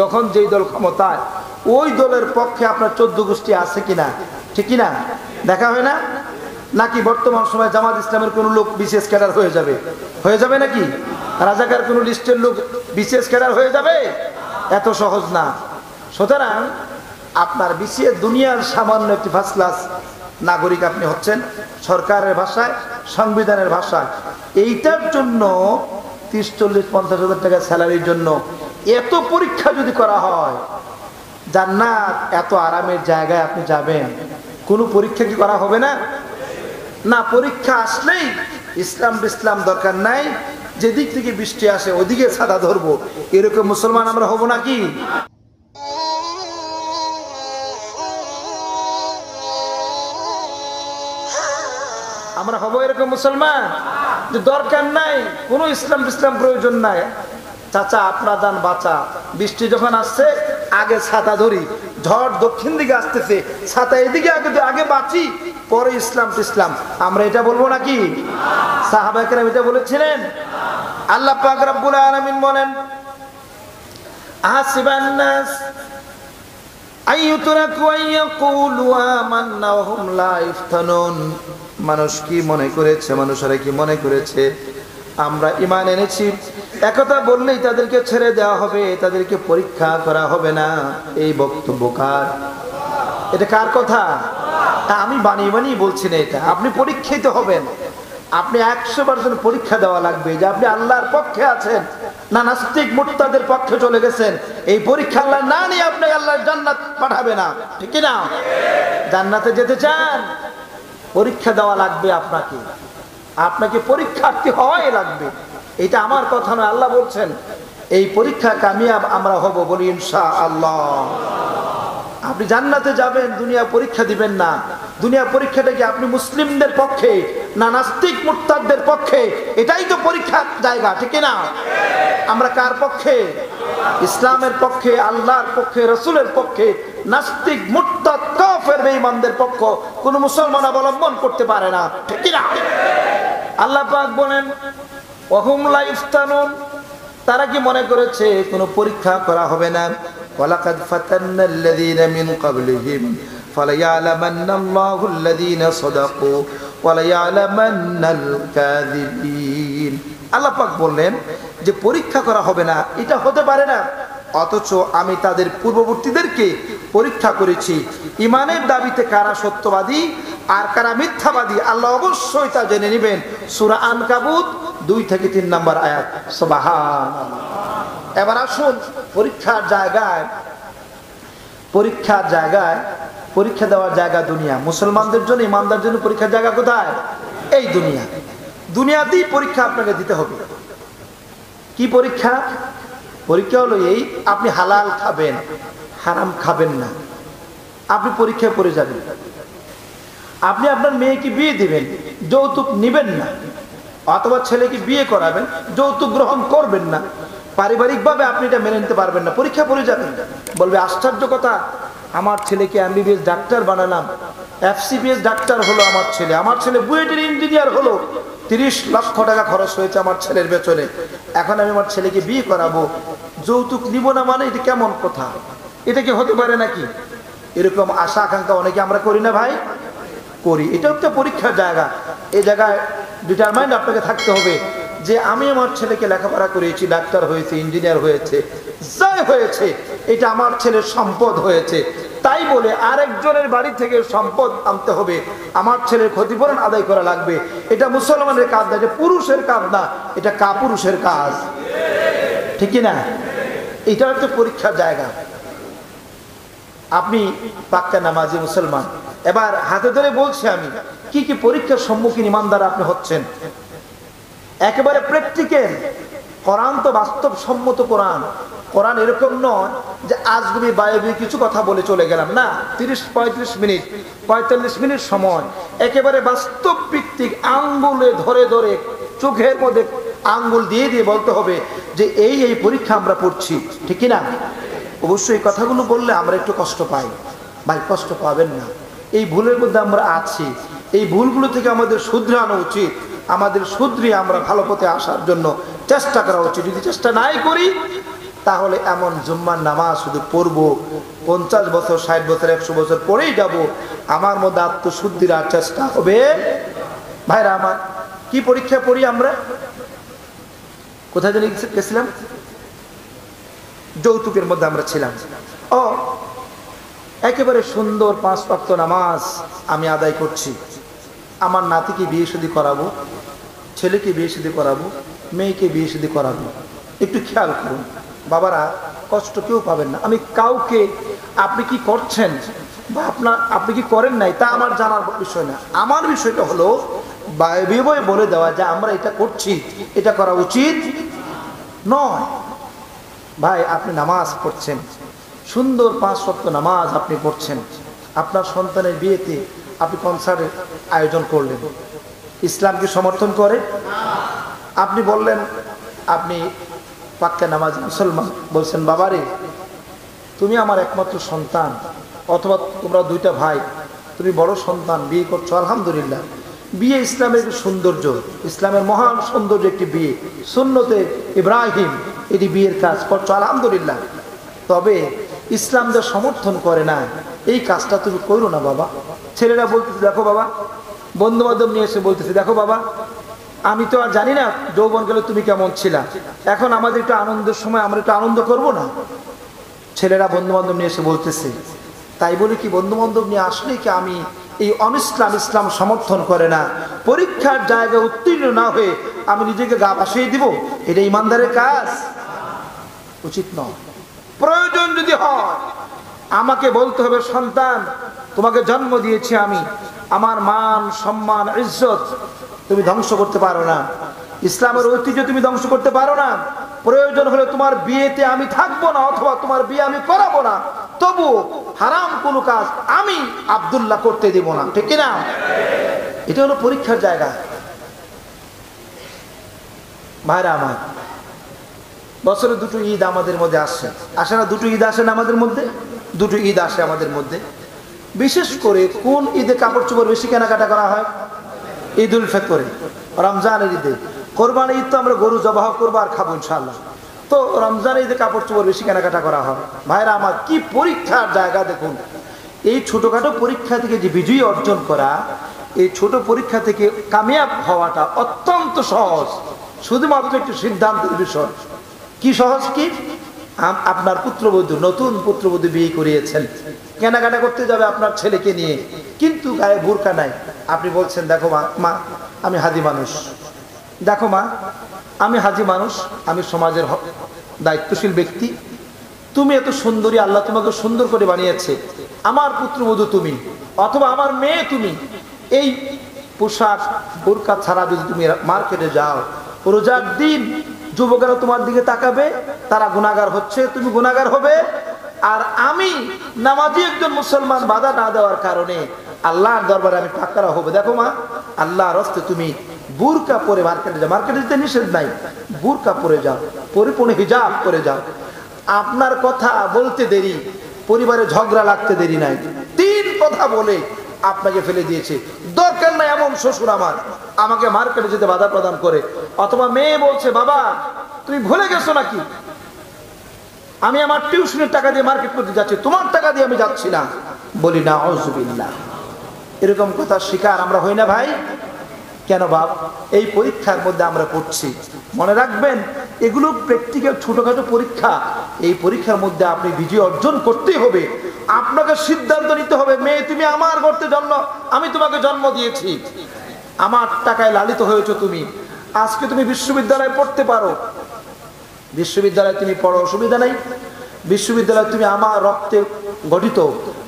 যখন যেই দল ক্ষমতায়, ওই দলের পক্ষে আপনার চোদ্দ গোষ্ঠী আছে কিনা? ঠিক কিনা? দেখা হয় না? নাকি বর্তমান সময় জামাত ইসলামের কোনো লোক বিশেষ ক্যাডার হয়ে যাবে? হয়ে যাবে নাকি? রাজাকার কোনো লিস্টের লোক বিশেষ ক্যাডার হয়ে যাবে? এত সহজ না। সুতরাং আপনার বিশেষ দুনিয়ার সামান্য একটি ফার্স্ট ক্লাস নাগরিক আপনি হচ্ছেন সরকারের ভাষায়, সংবিধানের ভাষায়। এইটার জন্য তিরিশ, চল্লিশ, পঞ্চাশ হাজার টাকা স্যালারির জন্য এত পরীক্ষা যদি করা হয়, জান্নাত এত আরামের জায়গায় আপনি যাবেন, কোনো পরীক্ষা কি করা হবে না? না, পরীক্ষা আসলেই ইসলাম ইসলাম দরকার নাই, যেদিক থেকে বৃষ্টি আসে ওদিকে সাদা ধরবো। এরকম মুসলমান আমরা হব নাকি? আমরা হব এরকম মুসলমান? যে দরকার নাই, কোনো ইসলাম ইসলাম প্রয়োজন নাই। চাচা আপনা দান বাঁচা। বৃষ্টি যখন আসছে, আগে ছাতা ধরি। ঝড় দক্ষিণ দিকে আসতেছে, ছাতা এদিকে আগে আগে বাঁচি। পরে ইসলাম ইসলাম আমরা এটা বলব নাকি? সাহাবাকেরাম এটা বলেছিলেন। আল্লাহ পাক রব্বুল বলেন নাস মানুষ কি মনে করেছে? মানুষেরা কি মনে করেছে? আমরা ইমান এনেছি। একথা বললেই তাদেরকে ছেড়ে দেওয়া হবে, তাদেরকে পরীক্ষা করা হবে না। এই বক্তব্য কার? এটা কার কথা? আমি বানিয়ে বানিয়ে বলছি না এটা। আপনি পরীক্ষিত হবেন। আপনি একশো পার্সেন্ট পরীক্ষা দেওয়া লাগবে যে আপনি আল্লাহর পক্ষে আছেন, না নাস্তিক মুক্তাদের পক্ষে চলে গেছেন। এই পরীক্ষা আল্লাহ না নিয়ে আপনি আল্লাহর জান্নাত পাঠাবে না। ঠিক না জান্নাতে যেতে চান, পরীক্ষা দেওয়া লাগবে আপনাকে। আপনাকে পরীক্ষার্থী হওয়াই লাগবে। এটা আমার কথা নয়, আল্লাহ বলছেন, এই পরীক্ষা কামিয়াব আমরা হব বলি ইনশা আল্লাহ আপনি জান্নাতে যাবেন, দুনিয়া পরীক্ষা দিবেন না। দুনিয়া পরীক্ষাটা কি আপনি মুসলিমদের পক্ষে না নাস্তিক মুক্তারদের পক্ষে? এটাই তো পরীক্ষার জায়গা, ঠিক না? আমরা কার পক্ষে? ইসলামের পক্ষে, আল্লাহর পক্ষে, রসুলের পক্ষে, নাস্তিক মুক্তাদ কফের বেঈমানদের পক্ষ, কোন মুসলমান অবলম্বন করতে পারে না, ঠিক না? আল্লাহ পাক বলেন ওহুম লা ইফতানুন, তারা কি মনে করেছে, কোনো পরীক্ষা করা হবে না? ওয়ালাকাদ ফাতান্না আল্লাযীনা মিন ক্বাবলিহিম ফালায়ালামান্না আল্লাহু আল্লাযীনা সাদাকু ওয়ালায়ালামান্নাল কাযিবিন আল্লাহ পাক বললেন যে, পরীক্ষা করা হবে না, এটা হতে পারে না। অথচ আমি তাদের পূর্ববর্তীদেরকে পরীক্ষা করেছি। ইমানের দাবিতে কারা সত্যবাদী? আর কারা মিথ্যাবাদী, আল্লাহ অবশ্যই তা জেনে নেবেন। সুরা আনকাবুত, দুই থেকে তিন নাম্বার আয়াত। এবার আসুন পরীক্ষার জায়গায় পরীক্ষার জায়গায়, পরীক্ষা দেওয়ার জায়গা দুনিয়া। মুসলমানদের জন্য, ইমানদার জন্য পরীক্ষার জায়গা কোথায়? এই দুনিয়া। দুনিয়াতেই পরীক্ষা আপনাকে দিতে হবে। কি পরীক্ষা? পরীক্ষা হলো এই, আপনি হালাল খাবেন, হারাম খাবেন না। আপনি পরীক্ষায় পড়ে যাবেন। আপনি আপনার মেয়েকে বিয়ে দিবেন, যৌতুক নিবেন না। অথবা ছেলেকে বিয়ে করাবেন, যৌতুক গ্রহণ করবেন না। পারিবারিকভাবে আপনি এটা মেনে নিতে পারবেন না। পরীক্ষা পড়ে যাবেন। বলবে, আশ্চর্য কথা, আমার ছেলেকে এমবিবিএস ডাক্তার বানালাম। এফসিবিএস ডাক্তার হলো আমার ছেলে। আমার ছেলে বুয়েটের ইঞ্জিনিয়ার হলো। তিরিশ লক্ষ টাকা খরচ হয়েছে আমার ছেলের পেছনে এখন আমি আমার ছেলেকে বিয়ে করাবো। যৌতুক নিব না মানে এটা কেমন কথা? এটা কি হতে পারে নাকি? এরকম আশা আকাঙ্ক্ষা অনেকে আমরা করি না ভাই। করি। এটা একটা পরীক্ষার জায়গা। এই জায়গায় ডিটারমাইন্ড আপনাকে থাকতে হবে যে আমি আমার ছেলেকে লেখাপড়া করিয়েছি, ডাক্তার হয়েছে ইঞ্জিনিয়ার হয়েছে, যাই হয়েছে, এটা আমার ছেলের সম্পদ হয়েছে। তাই বলে আরেকজনের বাড়ি থেকে সম্পদ আনতে হবে। আমার ছেলের ক্ষতিপূরণ আদায় করা লাগবে। এটা মুসলমানের কাজ না, এটা পুরুষের কাজ না, এটা কাপুরুষের কাজ। ঠিক না? এটা একটা পরীক্ষার জায়গা। আপনি পাক্কা নামাজি মুসলমান। এবার হাতে ধরে বলছি আমি, কি কি পরীক্ষার সম্মুখীন ইমানদার আপনি হচ্ছেন? একেবারে প্র্যাকটিক্যাল কোরআন তো বাস্তব সম্মত কোরআন। কোরআন এরকম নয় যে আজগুবি বায়বি কিছু কথা বলে চলে গেলাম। না, তিরিশ পঁয়ত্রিশ মিনিট, পঁয়তাল্লিশ মিনিট সময়। একেবারে বাস্তব ভিত্তিক আঙ্গুলে ধরে ধরে চোখের মধ্যে আঙ্গুল দিয়ে দিয়ে বলতে হবে যে এই এই পরীক্ষা আমরা পড়ছি, ঠিক না অবশ্যই এই কথাগুলো বললে আমরা একটু কষ্ট পাই। ভাই, কষ্ট পাবেন না। এই ভুলের মধ্যে আমরা আছি। এই ভুলগুলো থেকে আমাদের শুধরানো উচিত। আমাদের শুধরিয়ে আমরা ভালো পথে আসার জন্য চেষ্টা করা উচিত। যদি চেষ্টা নাই করি, তাহলে এমন জুম্মার নামাজ শুধু পড়ব, পঞ্চাশ বছর, ষাট বছর, একশো বছর পরেই যাব। আমার মধ্যে আত্মশুদ্ধির আর চেষ্টা হবে। ভাইরা আমার, কি পরীক্ষা পড়ি আমরা? কোথায় জানি গেছিলাম? যৌতুকের মধ্যে আমরা ছিলাম। ও একেবারে সুন্দর পাঁচ ওয়াক্ত নামাজ আমি আদায় করছি। আমার নাতিকে বিয়ে শুধু করাবো, ছেলেকে বিয়ে শুধু করাবো, মেয়েকে বিয়ে শুধু করাবো। একটু খেয়াল করুন, বাবারা কষ্ট কেউ পাবেন না। আমি কাউকে, আপনি কি করছেন বা আপনার আপনি কি করেন নাই তা আমার জানার বিষয় না। আমার বিষয়টা হলো বিবয় বলে দেওয়া যে আমরা এটা করছি, এটা করা উচিত নয়। ভাই, আপনি নামাজ পড়ছেন। সুন্দর পাঁচ সপ্তাহ নামাজ আপনি পড়ছেন। আপনার সন্তানের বিয়েতে আপনি কনসার্টের আয়োজন করলেন। ইসলামকে সমর্থন করে? আপনি বললেন, আপনি পাক্কা নামাজ মুসলমান। বলছেন, বাবারে, তুমি আমার একমাত্র সন্তান, অথবা তোমরা দুইটা ভাই, তুমি বড় সন্তান, বিয়ে করছ, আলহামদুলিল্লাহ। বিয়ে ইসলামের সৌন্দর্য, ইসলামের মহান সৌন্দর্য একটি বিয়ে। সুন্নতে ইব্রাহিম, এটি বিয়ের কাজ করছ, আলহামদুলিল্লাহ। তবে ইসলাম যা সমর্থন করে না, এই কাজটা তুমি করো না বাবা। ছেলেরা বলতেছে, দেখো বাবা। বন্ধু বান্ধব নিয়ে এসে বলতেছে, দেখো বাবা, আমি তো আর জানি না যৌবন গেলে তুমি কেমন ছিলা। এখন আমাদের একটু আনন্দের সময়, আমরা একটু আনন্দ করব না? ছেলেরা বন্ধু বান্ধব নিয়ে এসে বলতেছে, তাই বলে কি বন্ধু বান্ধব নিয়ে আসলে কি আমি এই অনিসলাম ইসলাম সমর্থন করে না? পরীক্ষার জায়গায় উত্তীর্ণ না হয়ে আমি নিজেকে গা ভাসিয়ে দিব? এটা ইমানদারের কাজ? উচিত নয়। প্রয়োজন যদি হয়, আমাকে বলতে হবে, সন্তান, তোমাকে জন্ম দিয়েছি আমি। আমার মান, সম্মান, ইজ্জত তুমি ধ্বংস করতে পারো না। ইসলামের ঐতিহ্য তুমি ধ্বংস করতে পারো না। প্রয়োজন হলে তোমার বিয়েতে আমি থাকব না, অথবা তোমার বিয়ে আমি করাবো না। তবু হারাম কোনো কাজ আমি আবদুল্লাহ করতে দেব না। ঠিক না এটা হলো পরীক্ষার জায়গা। ভাইরা আমার বছরে দুটো ঈদ আমাদের মধ্যে আসছে আসে না দুটো ঈদ আসে না আমাদের মধ্যে? দুটো ঈদ আসে আমাদের মধ্যে। বিশেষ করে কোন ঈদে কাপড় চোপড় বেশি কেনাকাটা করা হয়? ঈদ উল ফেতরে, রমজানের ঈদে। কোরবানি ঈদ তো আমরা গরু জবাহ করব আর খাব ইনশাল্লাহ তো রমজান ঈদে কাপড় চোপড় বেশি কেনাকাটা করা হয়। ভাইরা, আমার কি পরীক্ষার জায়গা দেখুন। এই ছোটোখাটো পরীক্ষা থেকে যে বিজয়ী অর্জন করা, এই ছোট পরীক্ষা থেকে কামিয়াব হওয়াটা অত্যন্ত সহজ। শুধুমাত্র একটি সিদ্ধান্তের বিষয়। কি সহজ কি? আপনার পুত্রবধূ, নতুন পুত্রবধূ বিয়ে করিয়েছেন। কেনাকাটা করতে যাবে আপনার ছেলেকে নিয়ে। কিন্তু গায়ে বোরকা নাই। আপনি বলছেন, দেখো মা মা, আমি হাজি মানুষ। দেখো মা, আমি হাজি মানুষ, আমি সমাজের দায়িত্বশীল ব্যক্তি। তুমি এত সুন্দরী, আল্লাহ তোমাকে সুন্দর করে বানিয়েছে। আমার পুত্রবধূ তুমি, অথবা আমার মেয়ে তুমি। এই পোশাক, বোরকা ছাড়া যদি তুমি মার্কেটে যাও, রোজার দিন যুবকেরা তোমার দিকে তাকাবে, তারা গুণাগার হচ্ছে, তুমি গুণাগার হবে। আর আমি নামাজি একজন মুসলমান বাধা না দেওয়ার কারণে আল্লাহর দরবারে আমি টাকারা হবে। দেখো মা, আল্লাহর হস্তে তুমি বুরকা পরে মার্কেটে যাও। মার্কেটে যেতে নিষেধ নাই। বুরকা পরে যাও, পরিপূর্ণ হিজাব করে যাও। আপনার কথা বলতে দেরি, পরিবারে ঝগড়া লাগতে দেরি নাই। তিন কথা বলে আপনাকে ফেলে দিয়েছে। দরকার নাই এমন শ্বশুর আমার। আমাকে মার্কেটে যেতে বাধা প্রদান করে। অথবা মেয়ে বলছে, বাবা, তুমি ভুলে গেছো নাকি? আমি আমার টিউশনের টাকা দিয়ে মার্কেট করতে যাচ্ছি, তোমার টাকা দিয়ে আমি যাচ্ছি না। বলি না অজুবিল্লা এরকম কথা শিকার আমরা হই না ভাই। কেন বাপ? এই পরীক্ষার মধ্যে আমরা পড়ছি। মনে রাখবেন এগুলো প্র্যাকটিক্যাল ছোটোখাটো পরীক্ষা। এই পরীক্ষার মধ্যে আপনি বিজয় অর্জন করতেই হবে। আপনাকে সিদ্ধান্ত নিতে হবে, মেয়ে, তুমি আমার করতে জন্ম, আমি তোমাকে জন্ম দিয়েছি। আমার টাকায় লালিত হয়েছো তুমি। আজকে তুমি বিশ্ববিদ্যালয়ে পড়তে পারো। বিশ্ববিদ্যালয়ে তুমি পড়ো, অসুবিধা নাই। বিশ্ববিদ্যালয়ে তুমি আমার রক্তে গঠিত,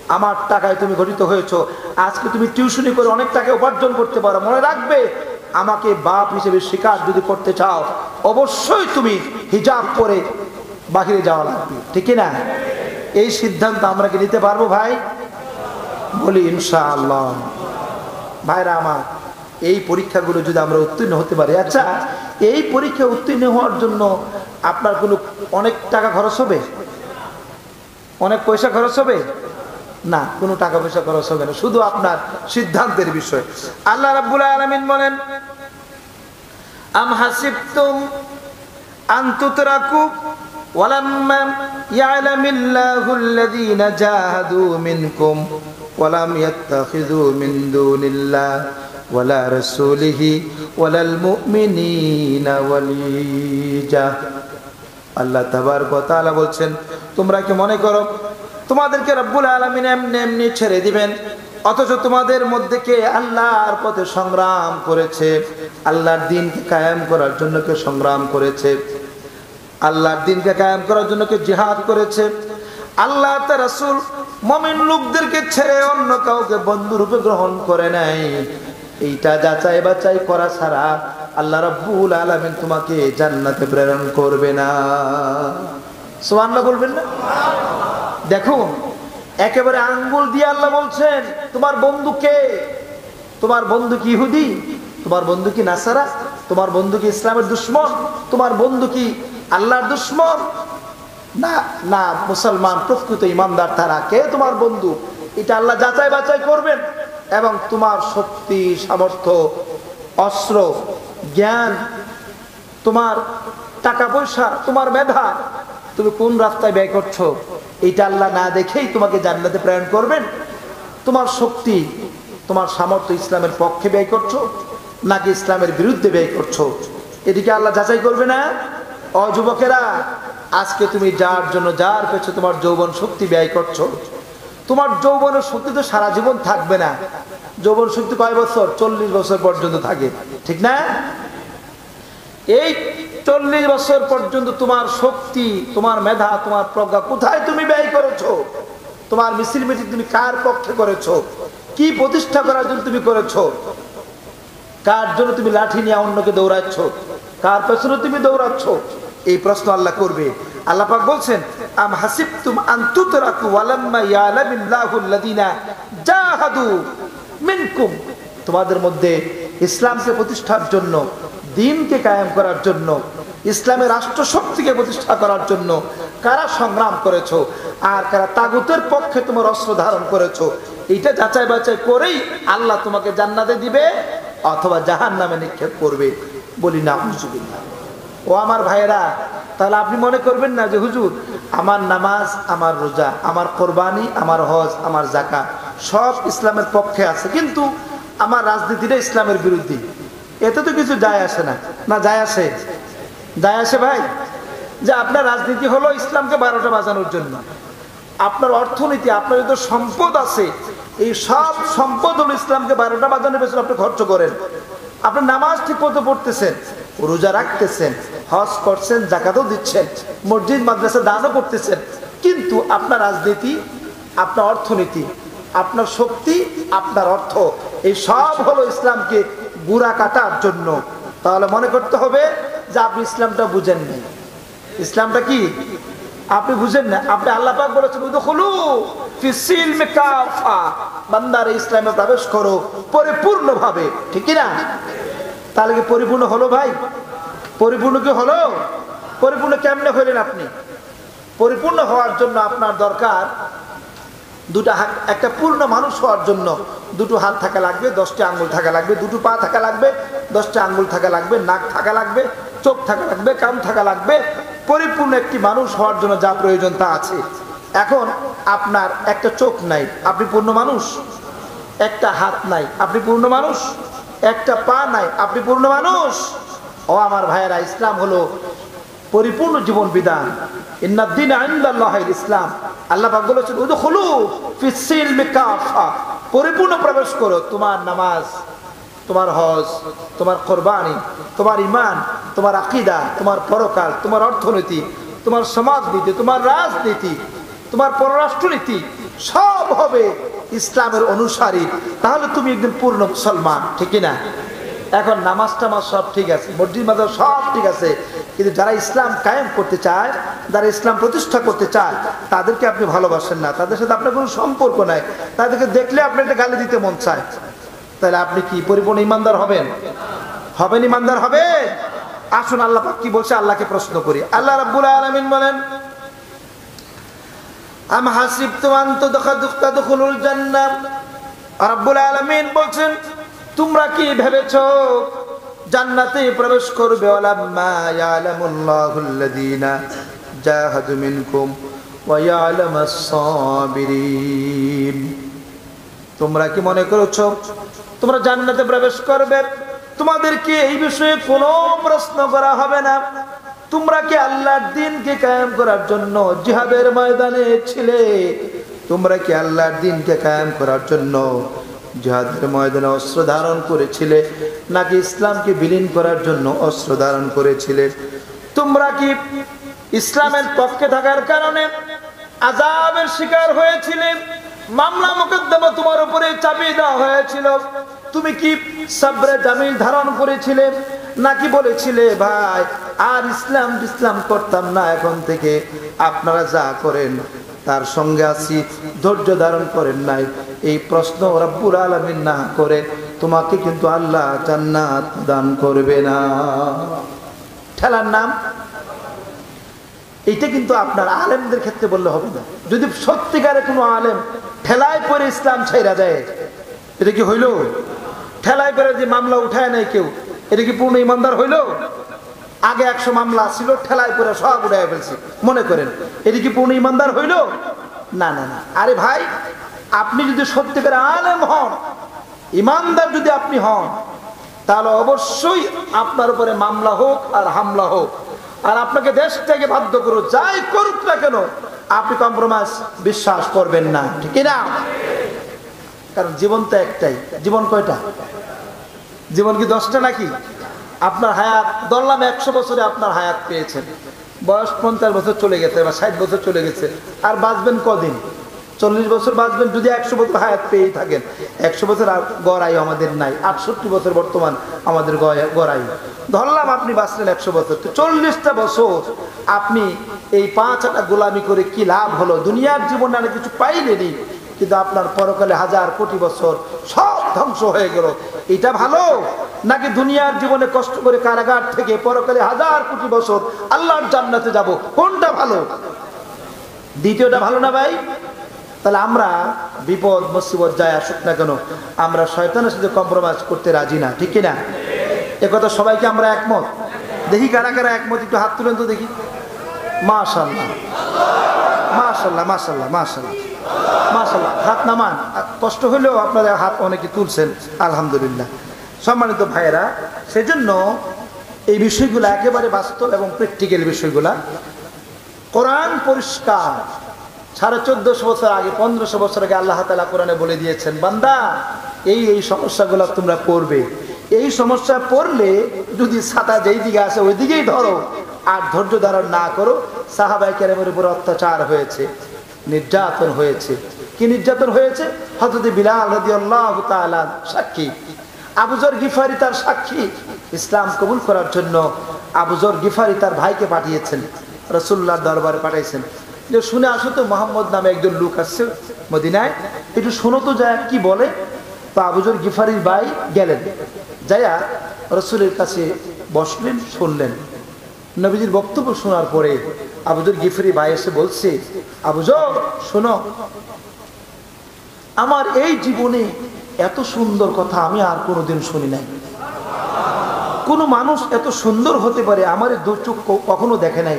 আমার টাকায় তুমি গঠিত হয়েছো। আজকে তুমি টিউশনি করে অনেক টাকা উপার্জন করতে পারো। মনে রাখবে আমাকে বাপ হিসেবে স্বীকার যদি করতে চাও, অবশ্যই তুমি হিজাব করে বাহিরে যাওয়া লাগবে। ঠিক না এই সিদ্ধান্ত আমরা কি নিতে পারব ভাই? বলি, ইনশাআল্লাহ। ভাইরা আমার, এই পরীক্ষাগুলো যদি আমরা উত্তীর্ণ হতে পারি আচ্ছা এই পরীক্ষা উত্তীর্ণ হওয়ার জন্য আপনার কোনো অনেক টাকা খরচ হবে? অনেক পয়সা খরচ হবে? না, কোনো টাকা পয়সা খরচ হবে না, শুধু আপনার সিদ্ধান্তের বিষয়। আল্লাহ রাব্বুল আলামিন বলেন, আম হাসিবতুম আন তুতরাকু ওয়ালাম্মা ইয়ালামিল্লাহু আল্লাযীনা জাহাদু মিনকুম ওয়ালাম ইয়াত্তাখিযু মিন দুনিল্লাহ ওয়ালা রাসূলিহি ওয়ালাল মুমিনিনা ওয়ালিজা। আল্লাহ তাবারক ওয়া তাআলা বলছেন, তোমরা কি মনে করো তোমাদেরকে রব্বুল আলামিন এমনি এমনি ছেড়ে দিবেন। অথচ তোমাদের মধ্যে কে আল্লাহর পথে সংগ্রাম করেছে? আল্লাহর দিনকে কায়েম করার জন্য কে সংগ্রাম করেছে? আল্লাহর দিনকে কায়েম করার জন্য কে জিহাদ করেছে? আল্লাহ তার রাসূল মমিন লোকদেরকে ছেড়ে অন্য কাউকে বন্ধু রূপে গ্রহণ করে নাই। এইটা যাচাই বাচাই করা ছাড়া আল্লাহ রব্বুল আলামিন তোমাকে জান্নাতে প্রেরণ করবে না। সুবহানাল্লাহ বলবেন না? দেখুন একেবারে আঙ্গুল দিয়ে আল্লাহ বলছেন, তোমার বন্ধু কে? তোমার বন্ধু কি ইহুদি? তোমার বন্ধু কি নাসারা? তোমার বন্ধু কি ইসলামের দুশ্মন? তোমার বন্ধু কি আল্লাহর দুশ্মন? না না, মুসলমান, প্রকৃত ইমানদার তারা কে তোমার বন্ধু? এটা আল্লাহ যাচাই বাছাই করবেন এবং তোমার শক্তি, সামর্থ্য, অস্ত্র, জ্ঞান, তোমার টাকা পয়সা, তোমার মেধা তুমি কোন রাস্তায় ব্যয় করছ? এটা আল্লাহ না দেখেই তোমাকে জান্নাতে প্রেরণ করবেন। তোমার শক্তি, তোমার সামর্থ্য ইসলামের পক্ষে ব্যয় করছ, নাকি ইসলামের বিরুদ্ধে ব্যয় করছ? এদিকে আল্লাহ যাচাই করবে না? অযুবকেরা আজকে তুমি যার জন্য যার পেছে তোমার যৌবন শক্তি ব্যয় করছ, তোমার যৌবনের শক্তি তো সারা জীবন থাকবে না। যৌবন শক্তি কয় বছর? চল্লিশ বছর পর্যন্ত থাকে। ঠিক না? এই চল্লিশ বছর পর্যন্ত তোমার শক্তি, তোমার মেধা, তোমার প্রজ্ঞা কোথায় তুমি ব্যয় করেছ? তোমার মিছিল মিটিং তুমি কার পক্ষে করেছ? কি প্রতিষ্ঠা করার জন্য তুমি করেছ? কার জন্য তুমি লাঠি নিয়ে অন্যকে দৌড়াচ্ছ? কার পেছনে তুমি দৌড়াচ্ছ? এই প্রশ্ন আল্লাহ করবে। আল্লাহ পাক বলছেন, আম হাসিবতুম আন তুতরাকু ওয়ালাম্মা ইয়ালামিল্লাহু জাহাদু মিনকুম। তোমাদের মধ্যে ইসলামকে প্রতিষ্ঠার জন্য দিনকে কায়েম করার জন্য, ইসলামের রাষ্ট্র শক্তিকে প্রতিষ্ঠা করার জন্য কারা সংগ্রাম করেছ? আর কারা তাগুতের পক্ষে তোমার অস্ত্র ধারণ করেছ? এইটা যাচাই বাছাই করেই আল্লাহ তোমাকে জান্নাতে দিবে অথবা জাহান নামে নিক্ষেপ করবে। বলি না হুজুবিল্লাহ ও আমার ভাইয়েরা, তাহলে আপনি মনে করবেন না যে, হুজুর, আমার নামাজ, আমার রোজা, আমার কোরবানি, আমার হজ, আমার জাকা সব ইসলামের পক্ষে আছে। কিন্তু আমার রাজনীতিটা ইসলামের বিরুদ্ধে। এতে তো কিছু যায় আসে না। না, যায় আসে। যায় আসে ভাই। যে আপনার রাজনীতি হলো ইসলামকে বারোটা বাজানোর জন্য। আপনার অর্থনীতি, আপনার যত সম্পদ আছে, এই সব সম্পদ হলো ইসলামকে বারোটা বাজানোর পেছনে আপনি খরচ করেন। আপনি নামাজ ঠিক মতো পড়তেছেন, রোজা রাখতেছেন, হজ করছেন, জাকাতও দিচ্ছেন, মসজিদ, মাদ্রাসা দানও করতেছেন। কিন্তু আপনার রাজনীতি, আপনার অর্থনীতি, আপনার শক্তি, আপনার অর্থ, এই সব হলো ইসলামকে গুড়া কাটার জন্য। তাহলে মনে করতে হবে যে আপনি ইসলামটা বুঝেন নাই। ইসলামটা কি? আপনি বুঝেন না। আপনি আল্লাহ বলেছেন কাফা। ইসলামে প্রবেশ করো পরিপূর্ণ ভাবে ঠিক না তাহলে কি পরিপূর্ণ হলো ভাই? পরিপূর্ণ কি হলো? পরিপূর্ণ কেমনে হইলেন আপনি? পরিপূর্ণ হওয়ার জন্য আপনার দরকার দুটা হাত, একটা পূর্ণ মানুষ হওয়ার জন্য দুটো হাত থাকা লাগবে, দশটা আঙ্গুল থাকা লাগবে, দুটো পা থাকা লাগবে, দশটা আঙ্গুল থাকা লাগবে, নাক থাকা লাগবে, চোখ থাকা লাগবে, কান থাকা লাগবে। পরিপূর্ণ একটি মানুষ হওয়ার জন্য যা প্রয়োজন তা আছে। এখন আপনার একটা চোখ নাই, আপনি পূর্ণ মানুষ? একটা হাত নাই, আপনি পূর্ণ মানুষ? একটা পা নাই, আপনি পূর্ণ মানুষ? ও আমার ভাইয়েরা, ইসলাম হলো পরিপূর্ণ জীবন বিধান। ইন্নাদ্দিন আইন্দাল্লাহ ইসলাম। আল্লাহ পাক বলেছেন পরিপূর্ণ প্রবেশ করো, তোমার নামাজ, তোমার হজ, তোমার কোরবানি, তোমার ইমান তোমার আকিদা, তোমার পরকাল, তোমার অর্থনীতি, তোমার সমাজনীতি, তোমার রাজনীতি, তোমার পররাষ্ট্রনীতি, সব হবে ইসলামের অনুসারী। তাহলে তুমি একদিন পূর্ণ মুসলমান, ঠিক না এখন নামাজ টামাজ সব ঠিক আছে মসজিদ মাজার সব ঠিক আছে কিন্তু যারা ইসলাম কায়েম করতে চায়, যারা ইসলাম প্রতিষ্ঠা করতে চায়, তাদেরকে আপনি ভালোবাসেন না। তাদের সাথে আপনার কোনো সম্পর্ক নাই। তাদেরকে দেখলে আপনি একটা গালি দিতে মন চায়। তাহলে আপনি কি পরিপূর্ণ ইমানদার হবেন? হবেন ইমানদার হবে আসুন আল্লাহ কি বলছে আল্লাহকে প্রশ্ন করি। আল্লাহ রাব্বুল আলামিন বলেন, আম হাসিবতুম আন তাদখুলুল জান্নাহ? রাব্বুল আলামিন বলছেন, তোমরা কি ভেবেছো জান্নাতে প্রবেশ করবে তোমরা কি মনে করছ, তোমরা জান্নাতে প্রবেশ করবে? তোমাদেরকে এই বিষয়ে কোন প্রশ্ন করা হবে না। তোমরা কি আল্লাহর দিনকে কায়েম করার জন্য জিহাদের ময়দানে ছিলে? তোমরা কি আল্লাহর দিনকে কায়েম করার জন্য জিহাদের ময়দানে অস্ত্র ধারণ করেছিলে, নাকি ইসলামকে বিলীন করার জন্য অস্ত্র ধারণ করেছিলে? তোমরা কি ইসলামের পক্ষে থাকার কারণে আজাবের শিকার হয়েছিলে? মামলা মোকদ্দমা তোমার উপরে চাপিয়ে দেওয়া হয়েছিল। তুমি কি সাবরে জামিল ধারণ করেছিলে, নাকি বলেছিলে, ভাই, আর ইসলাম ইসলাম করতাম না এখন থেকে। আপনারা যা করেন, তার সঙ্গে আছি, ধৈর্য ধারণ করেন নাই। এই প্রশ্ন রব্বুল আলমিন না করে, তোমাকে কিন্তু আল্লাহ জান্নাত দান করবে না। ঠেলার নাম? এটা কিন্তু আপনার আলেমদের ক্ষেত্রে বললে হবে না। যদি সত্যিকারে কোনো আলেম ঠেলায় পরে ইসলাম ছাইরা যায় এটা কি হইল? ঠেলায় পরে যে মামলা উঠায় নাই কেউ, এটা কি পূর্ণ ইমানদার হইল? আগে একশো মামলা ছিল, ঠেলায় পরে সব উঠায় ফেলছে। মনে করেন, এটা কি পূর্ণ ইমানদার হইল? না না না। আরে ভাই আপনি যদি সত্যিকারে আলেম হন, ইমানদার যদি আপনি হন, তাহলে অবশ্যই আপনার উপরে মামলা হোক আর হামলা হোক। আর আপনাকে দেশ থেকে বাধ্য করো যাই করুক না কেন, আপনি কম্প্রোমাইজ বিশ্বাস করবেন না। ঠিক না? কারণ জীবন তো একটাই। জীবন কয়টা? জীবন কি দশটা নাকি? আপনার হায়াত, ধরলাম একশো বছরে আপনার হায়াত পেয়েছেন। বয়স পঞ্চাশ বছর চলে গেছে, বা ষাট বছর চলে গেছে। আর বাঁচবেন কদিন? চল্লিশ বছর বাঁচবেন যদি একশো বছর হায়াত পেয়েই থাকেন। একশো বছর গড়াই আমাদের নাই, আটষট্টি বছর বর্তমান আমাদের গড়াই ধরলাম আপনি বাঁচলেন একশো বছর, তো চল্লিশটা বছর আপনি এই পাঁচ আটা গোলামি করে কি লাভ হলো? দুনিয়ার জীবনে আর কিছু পাইলেনি কিন্তু আপনার পরকালে হাজার কোটি বছর সব ধ্বংস হয়ে গেল। এটা ভালো? নাকি দুনিয়ার জীবনে কষ্ট করে কারাগার থেকে পরকালে হাজার কোটি বছর আল্লাহর জান্নাতে যাব? কোনটা ভালো? দ্বিতীয়টা ভালো না ভাই? তাহলে আমরা বিপদ, মুসিবত যায় আসুক না কেন, আমরা শয়তানের সাথে কম্প্রোমাইজ করতে রাজি না, ঠিক না একথা সবাইকে আমরা একমত? দেখি কারা কারা একমত, একটু হাত তুলেন তো দেখি। মাশাল্লাহ মাশাল্লাহ মাশাল্লাহ মাশাল্লাহ মাশাল্লাহ হাত নামান। কষ্ট হলেও আপনাদের হাত অনেকে তুলছেন, আলহামদুলিল্লাহ। সম্মানিত ভাইয়েরা, সেজন্য এই বিষয়গুলো একেবারে বাস্তব এবং প্র্যাকটিক্যাল বিষয়গুলা। কোরআন পরিষ্কার। সাড়ে চোদ্দশো বছর আগে, পনেরোশো বছর আগে আল্লাহ তালা কোরআনে বলে দিয়েছেন, বান্দা, এই এই সমস্যাগুলো তোমরা পড়বে। এই সমস্যা পড়লে যদি ছাতা যেই দিকে আসে ওই দিকেই ধরো, আর ধৈর্য ধারণ না করো সাহাবাই কেরামের উপর অত্যাচার হয়েছে, নির্যাতন হয়েছে। কি নির্যাতন হয়েছে? হজরত বিলাল রদি আল্লাহ সাক্ষী আবুজর গিফারি তার সাক্ষী, ইসলাম কবুল করার জন্য আবুজর গিফারি তার ভাইকে পাঠিয়েছেন রসুল্লাহ দরবারে পাঠাইছেন। যে শুনে আসো তো, মোহাম্মদ নামে একজন লোক আসছে মদিনায়। একটু শোনো তো যায়, কি বলে? তো আবুজর গিফারির ভাই গেলেন। যাইয়া রসুলের কাছে বসলেন, শুনলেন। নবীজির বক্তব্য শোনার পরে আবুজর গিফারি ভাই এসে বলছে আবুজর শোনো। আমার এই জীবনে এত সুন্দর কথা আমি আর কোনোদিন শুনি নাই। কোনো মানুষ এত সুন্দর হতে পারে, আমার দু চোখ কখনো দেখে নাই।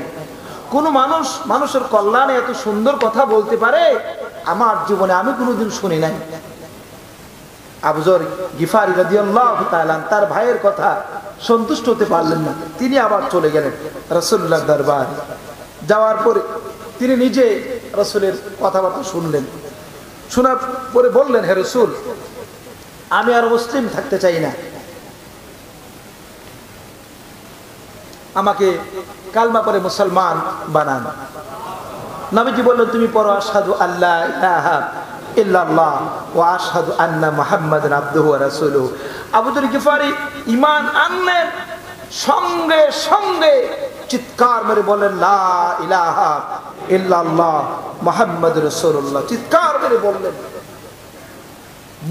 কোনো মানুষ মানুষের কল্যাণে এত সুন্দর কথা বলতে পারে? আমার জীবনে আমি কোনোদিন শুনি নাই। আবজর গিফারি রাজিয়াল্লাহ তার ভাইয়ের কথা সন্তুষ্ট হতে পারলেন না। তিনি আবার চলে গেলেন রসুল্লাহ দরবার। যাওয়ার পরে তিনি নিজে রসুলের কথাবার্তা শুনলেন। শোনার পরে বললেন, হে রসুল, আমি আর মুসলিম থাকতে চাই না। আমাকে কালমা করে মুসলমান বানান। নবীজি বললেন, তুমি পড়ো আসাদু আল্লাহ আবুদুল আনলেন সঙ্গে সঙ্গে চিৎকার বলেন লা চিৎকার বললেন।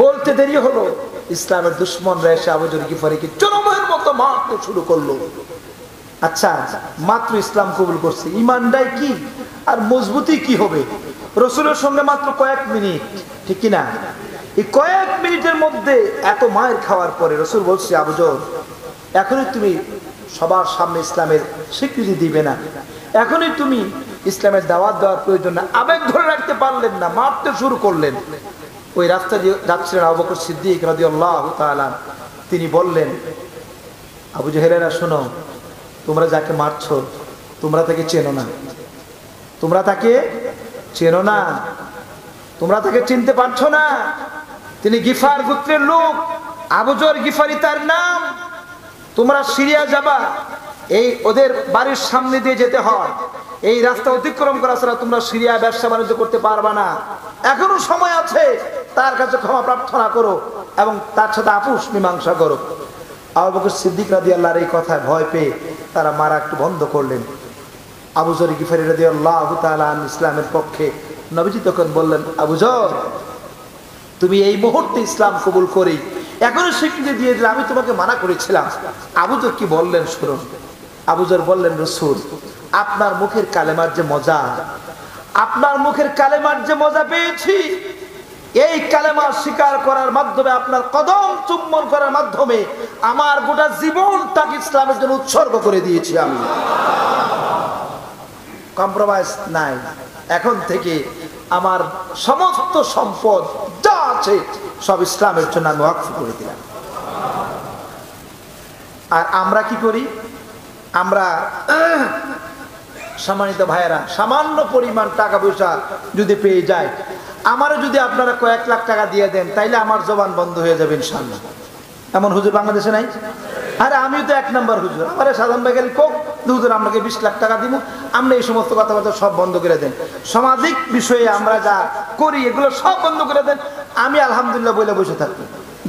বলতে দেরি হলো, ইসলামের দুশ্মনরা এসে আবুদুল গিফারিকে চরমের মতো মারতে শুরু করল। আচ্ছা মাত্র ইসলাম কবুল করছে। ইমানটাই কি? আর মজবুতি কি হবে? রসুলের সঙ্গে মাত্র কয়েক মিনিট, ঠিক কিনা? এই কয়েক মিনিটের মধ্যে এত মায়ের খাওয়ার পরে রসুল বলছে আবুজর এখনই তুমি সবার সামনে ইসলামের স্বীকৃতি দিবে না। এখনই তুমি ইসলামের দাওয়াত দেওয়ার প্রয়োজন না। আবেগ ধরে রাখতে পারলেন না, মারতে শুরু করলেন। ওই রাস্তা দিয়ে যাচ্ছিলেন আবু বকর সিদ্দিক রাদিয়াল্লাহু তাআলা। তিনি বললেন, আবু জেহেলেরা, শোনো তোমরা যাকে মারছ, তোমরা তাকে চেনো না। তোমরা তাকে চেনো না। তোমরা তাকে চিনতে পারছ না। তিনি গিফার গোত্রের লোক। আবুজর গিফারি তার নাম। তোমরা সিরিয়া যাবা। এই ওদের বাড়ির সামনে দিয়ে যেতে হয়। এই রাস্তা অতিক্রম করা ছাড়া তোমরা সিরিয়া ব্যবসা বাণিজ্য করতে পারবা না। এখনও সময় আছে। তার কাছে ক্ষমা প্রার্থনা করো এবং তার সাথে আপুস মীমাংসা করো। আবু বকর সিদ্দিক রাদি আল্লাহর এই কথায় ভয় পেয়ে তারা মারা একটু বন্ধ করলেন। আবু জর গিফারি রাদি আল্লাহ ইসলামের পক্ষে নবীজি তখন বললেন আবুজর তুমি এই মুহূর্তে ইসলাম কবুল করেই এখনও স্বীকৃতি দিয়ে দিলে আমি তোমাকে মানা করেছিলাম। আবুজর কি বললেন শুনুন। আবুজর বললেন, রসুল, আপনার মুখের কালেমার যে মজা, আপনার মুখের কালেমার যে মজা পেয়েছি এই কালেমা স্বীকার করার মাধ্যমে, আপনার কদম চুম্বন করার মাধ্যমে আমার গোটা জীবনটাকে ইসলামের জন্য উৎসর্গ করে দিয়েছি আমি। কম্প্রোমাইজ নাই। এখন থেকে আমার সমস্ত সম্পদ যা আছে সব ইসলামের জন্য আমি ওয়াকফ করে দিলাম। আর আমরা কি করি? আমরা সম্মানিত ভাইয়েরা, সামান্য পরিমাণ টাকা পয়সা যদি পেয়ে যায় আমারও যদি আপনারা কয়েক লাখ টাকা দিয়ে দেন, তাইলে আমার জবান বন্ধ হয়ে যাবে ইনশাল্লাহ এমন হুজুর বাংলাদেশে নাই? আরে আমিও তো এক নম্বর হুজুর। আরে সাধারণ ভাই গেলে কোক হুজুর আপনাকে বিশ লাখ টাকা দিব আমরা এই সমস্ত কথাবার্তা সব বন্ধ করে দেন। সামাজিক বিষয়ে আমরা যা করি, এগুলো সব বন্ধ করে দেন। আমি আলহামদুলিল্লাহ বলে বসে থাকব।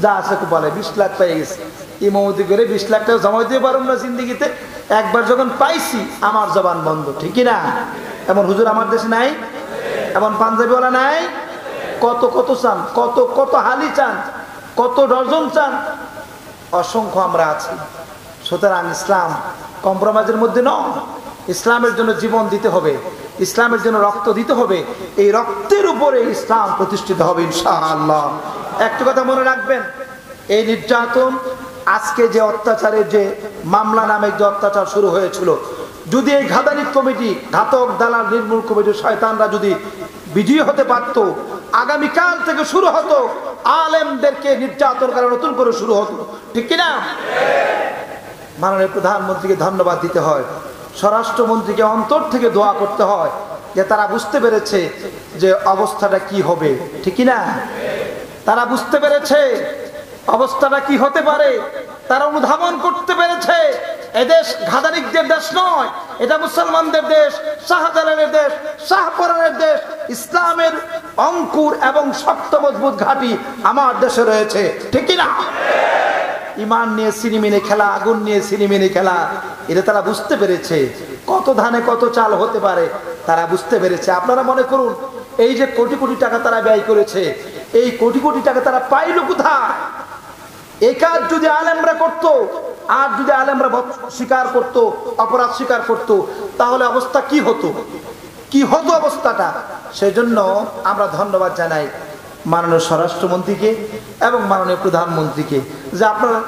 যা আছে বলে বিশ লাখ পেয়ে গেছি। ইমতি করে বিশ লাখ টাকা জমা দিতে পারব না জিন্দিগিতে। একবার যখন পাইছি, আমার জবান বন্ধ। ঠিকই না? এমন হুজুর আমার দেশে নাই? এমন পাঞ্জাবিওয়ালা নাই? কত কত চান, কত কত হালি চান, কত ডজন চান। অসংখ্য আমরা আছি। সুতরাং ইসলাম কম্প্রোমাইজের মধ্যে নয়। ইসলামের জন্য জীবন দিতে হবে, ইসলামের জন্য রক্ত দিতে হবে, এই রক্তের উপরে ইসলাম প্রতিষ্ঠিত হবে ইনশাআল্লাহ। একটা কথা মনে রাখবেন, এই নির্যাতন আজকে যে অত্যাচারের যে মামলা নামে যে অত্যাচার শুরু হয়েছিল, যদি এই ঘাদানি কমিটি, ঘাতক দালাল, নির্মূল কমিটির শয়তানরা যদি বিজয়ী হতে পারত। আগামীকাল থেকে শুরু হতো। আলেমদেরকে নির্যাতন করা নতুন করে শুরু হতো। ঠিক কিনা? মাননীয় প্রধানমন্ত্রীকে ধন্যবাদ দিতে হয়। স্বরাষ্ট্রমন্ত্রীকে অন্তর থেকে দোয়া করতে হয় যে তারা বুঝতে পেরেছে যে অবস্থাটা কি হবে। ঠিক না তারা বুঝতে পেরেছে অবস্থাটা কি হতে পারে। তারা অনুধাবন করতে পেরেছে এদেশ ঘাদানিকদের দেশ নয়। এটা মুসলমানদের দেশ, শাহজালালের দেশ, শাহপরানের দেশ ইসলামের অঙ্কুর এবং শক্ত মজবুত ঘাটি আমার দেশে রয়েছে। ঠিক না ইমান নিয়ে সিনেমিনে খেলা, আগুন নিয়ে সিনেমিনে খেলা, এটা তারা বুঝতে পেরেছে। কত ধানে কত চাল হতে পারে, তারা বুঝতে পেরেছে। আপনারা মনে করুন, এই যে কোটি কোটি টাকা তারা ব্যয় করেছে, এই কোটি কোটি টাকা তারা পাইল কোথায়? কাজ যদি আলেমরা করত আর যদি আলেমরা স্বীকার করত, অপরাধ স্বীকার করত, তাহলে অবস্থা কি হতো? কি হতো অবস্থাটা? সেই জন্য আমরা ধন্যবাদ জানাই মাননীয় স্বরাষ্ট্রমন্ত্রীকে এবং মাননীয় প্রধানমন্ত্রীকে যে আপনারা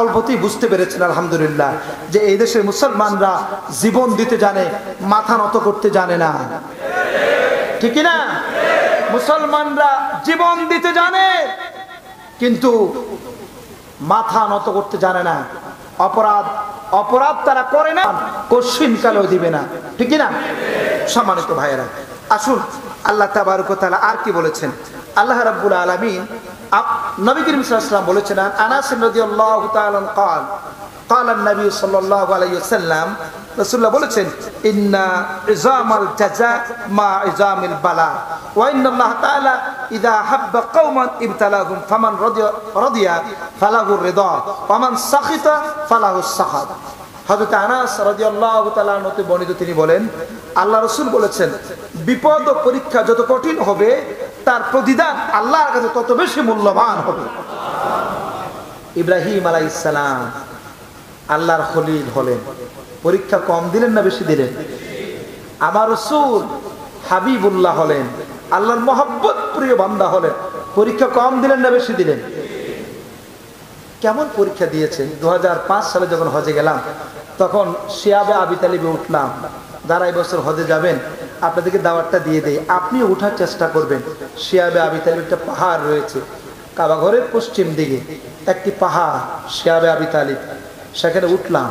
অল্পতেই বুঝতে পেরেছেন, আলহামদুলিল্লাহ, যে এই দেশের মুসলমানরা জীবন দিতে জানে, মাথা নত করতে জানে না। ঠিক না মুসলমানরা জীবন দিতে জানে, কিন্তু মাথা নত করতে জানে না। অপরাধ অপরাধ তারা করে না কশিন কালেও দিবে না। ঠিক না সম্মানিত ভাইয়েরা, আসুন আল্লাহ তাবারকতালা আর কি বলেছেন? আল্লাহ রাবুল আলমিন নবী করিম সাল্লাম বলেছেন আনাস নদী আল্লাহ কাল قال النبي صلى الله عليه وسلم রাসূলুল্লাহ বলেছেন ইন্না ইজামাল জাযা মা ইজামিল বালা ওয়া ইন্না আল্লাহ তাআলা ইযা হাব্বা কওমান ইবতালাহুম ফামান রাদিয়া রাদিয়া ফালাহু রিদা ওয়া মান সাখিতা ফালাহু সাখাত হযরত আনাস রাদিয়াল্লাহু তাআলা নতে বর্ণিত তিনি বলেন আল্লাহ রাসূল বলেছেন বিপদ ও পরীক্ষা যত কঠিন হবে তার প্রতিদান আল্লাহর কাছে তত বেশি মূল্যবান হবে ইব্রাহিম আলাইসালাম আল্লাহর খলিল হলেন। পরীক্ষা কম দিলেন না বেশি দিলেন? আমার রসুল হাবিবুল্লাহ হলেন, আল্লাহর মহব্বত প্রিয় বান্দা হলেন। পরীক্ষা কম দিলেন না বেশি দিলেন? কেমন পরীক্ষা দিয়েছেন? দু সালে যখন হজে গেলাম, তখন শিয়াবে আবি তালিবে উঠলাম। যারা বছর হজে যাবেন, আপনাদেরকে দাওয়াতটা দিয়ে দেয় আপনি ওঠার চেষ্টা করবেন। শিয়াবে আবি তালিব একটা পাহাড় রয়েছে কাবাঘরের পশ্চিম দিকে। একটি পাহাড়, শিয়াবে আবি তালিব। সেখানে উঠলাম।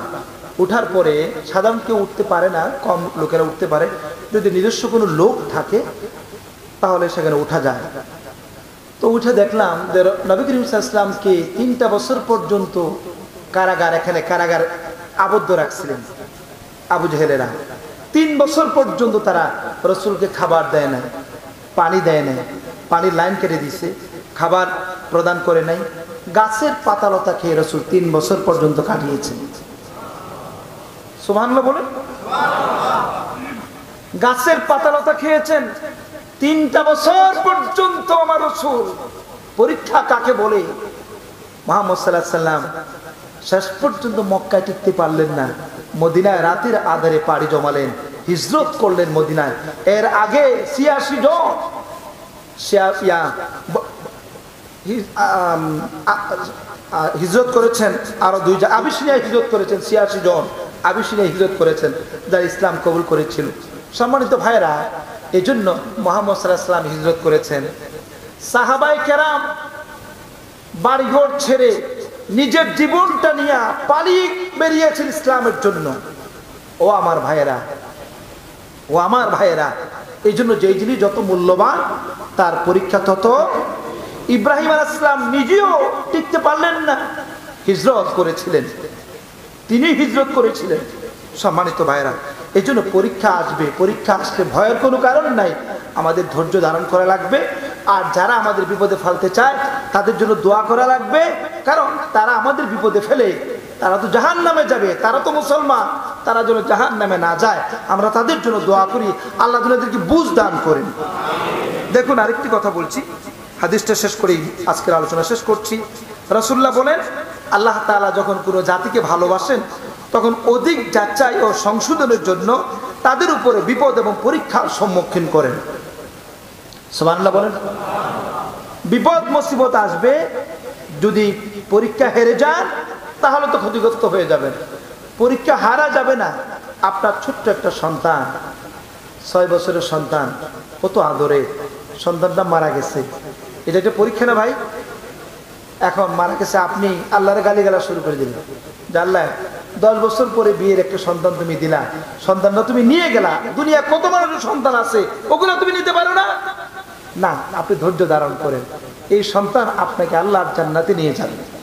উঠার পরে সাধারণ কেউ উঠতে পারে না, কম লোকেরা উঠতে পারে। যদি নিজস্ব কোনো লোক থাকে, তাহলে সেখানে উঠা যায়। তো উঠে দেখলাম যে নবী করিম ইসলামকে তিনটা বছর পর্যন্ত কারাগার, এখানে কারাগার আবদ্ধ রাখছিলেন আবু জেহেলেরা। তিন বছর পর্যন্ত তারা রসুলকে খাবার দেয় না পানি দেয় না পানির লাইন কেটে দিছে, খাবার প্রদান করে নাই। গাছের পাতালতা খেয়ে রসুল তিন বছর পর্যন্ত কাটিয়েছেন। সুবহানাল্লাহ বলেন। গাছের পাতালতা খেয়েছেন তিনটা বছর পর্যন্ত আমার রসুল। পরীক্ষা কাকে বলে? মোহাম্মদ সাল্লাহ সাল্লাম শেষ পর্যন্ত মক্কায় টিকতে পারলেন না। মদিনায় রাতের আধারে পাড়ি জমালেন, হিজরত করলেন মদিনায়। এর আগে ছিয়াশি জন শিয়া- ইয়া, ব- হি- আম, আ- আ- হিজরত করেছেন আরও দুই জন। আবিসিনিয়ায় হিজরত করেছেন ছিয়াশি জন। আবিসিনিয়ায় হিজরত করেছেন যারা ইসলাম কবুল করেছিল। সম্মানিত ভাইরা এই জন্য মোহাম্মদ সাল্লাহ সাল্লাম হিজরত করেছেন। সাহাবাই কেরাম বাড়িঘর ছেড়ে নিজের জীবনটা নিয়ে পালিয়ে বেরিয়েছেন ইসলামের জন্য। ও আমার ভাইয়েরা, ও আমার ভাইয়েরা এই জন্য যেই জিনিস যত মূল্যবান, তার পরীক্ষা তত ইব্রাহিম আল ইসলাম নিজেও টিকতে পারলেন না। হিজরত করেছিলেন। তিনি হিজরত করেছিলেন, সম্মানিত ভাইরা এই জন্য পরীক্ষা আসবে। পরীক্ষা আসতে ভয়ের কোনো কারণ নাই। আমাদের ধৈর্য ধারণ করা লাগবে। আর যারা আমাদের বিপদে ফেলতে চায়, তাদের জন্য দোয়া করা লাগবে। কারণ তারা আমাদের বিপদে ফেলে। তারা তো জাহান নামে যাবে। তারা তো মুসলমান। তারা যেন জাহান নামে না যায়। আমরা তাদের জন্য দোয়া করি। আল্লাহ যেন এদেরকে বুঝ দান করেন। দেখুন আরেকটি কথা বলছি। হাদিসটা শেষ করেই আজকের আলোচনা শেষ করছি। রসুল্লাহ বলেন, আল্লাহ তাআলা যখন কোনো জাতিকে ভালোবাসেন, তখন অধিক যাচাই ও সংশোধনের জন্য তাদের উপরে বিপদ এবং পরীক্ষার সম্মুখীন করেন। সুবহানাল্লাহ বলেন, বিপদ, মুসিবত আসবে, যদি পরীক্ষা হেরে যান, তাহলে তো ক্ষতিগ্রস্ত হয়ে যাবেন। পরীক্ষা হারা যাবে না, আপনার ছোট্ট একটা সন্তান, ছয় বছরের সন্তান, কত আদরে সন্তানটা মারা গেছে। এটা একটা পরীক্ষা না ভাই? এখন মারা গেছে আপনি, আল্লাহরে গালি গালা শুরু করে দিলেন। আল্লাহ দশ বছর পরে বিয়ের একটা সন্তান তুমি দিলা। সন্তানটা তুমি নিয়ে গেলা। দুনিয়া কত মানুষের সন্তান আছে, ওগুলো তুমি নিতে পারো না? না, আপনি ধৈর্য ধারণ করেন। এই সন্তান আপনাকে আল্লাহর জান্নাতে নিয়ে যাবে।